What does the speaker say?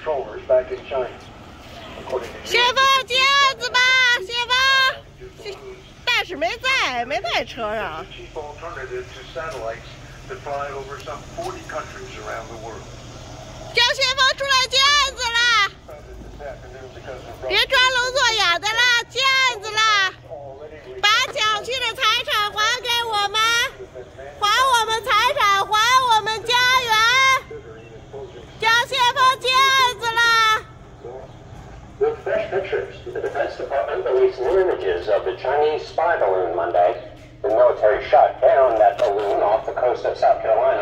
controllers back in China. According to 先锋接案子吧，先锋。但是没在，没在车上 it's。a cheap alternative to satellites that fly over some 40 countries around the world. 叫先锋出来接案子啦别装聋作哑的啦，接案子啦！把抢去的财产还给我们，还我们财产，还我们家园。Fresh pictures, the Defense Department released new images of the Chinese spy balloon Monday. The military shot down that balloon off the coast of South Carolina